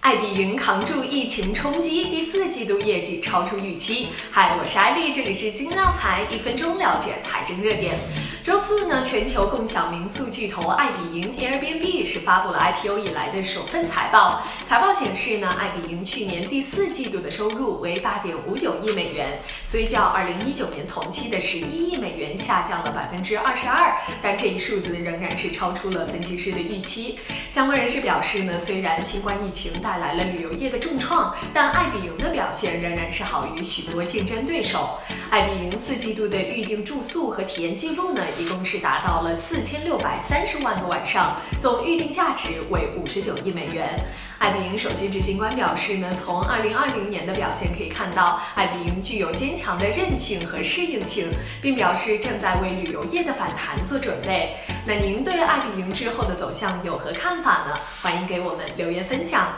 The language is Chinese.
爱彼迎扛住疫情冲击，第四季度业绩超出预期。嗨，我是艾比，这里是金料财，一分钟了解财经热点。周四呢，全球共享民宿巨头爱彼迎 Airbnb 是发布了 IPO 以来的首份财报。财报显示呢，爱彼迎去年第四季度的收入为八点五九亿美元，虽较二零一九年同期的十一亿美元下降了百分之二十二，但这一数字仍然是超出了分析师的预期。相关人士表示呢，虽然新冠疫情带来了旅游业的重创，但爱彼迎表现仍然是好于许多竞争对手。爱彼迎四季度的预订住宿和体验记录呢，一共是达到了四千六百三十万个晚上，总预订价值为五十九亿美元。爱彼迎首席执行官表示呢，从二零二零年的表现可以看到，爱彼迎具有坚强的韧性和适应性，并表示正在为旅游业的反弹做准备。那您对爱彼迎之后的走向有何看法呢？欢迎给我们留言分享。